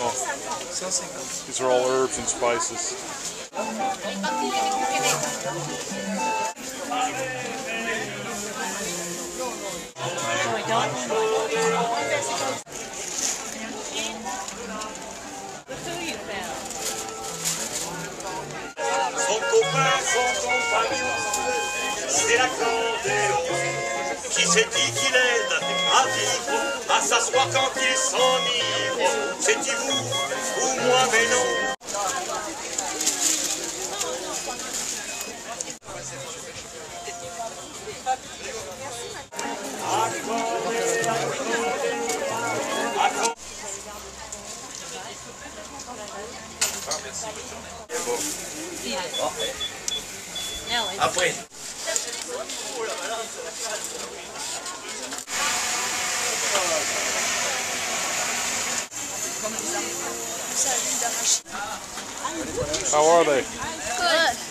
Oh. These are all herbs and spices. Qui s'est dit qu'il aide à vivre, à s'asseoir quand il s'enivre? C'est-il vous ou moi, mais non. Après. How are they? Good.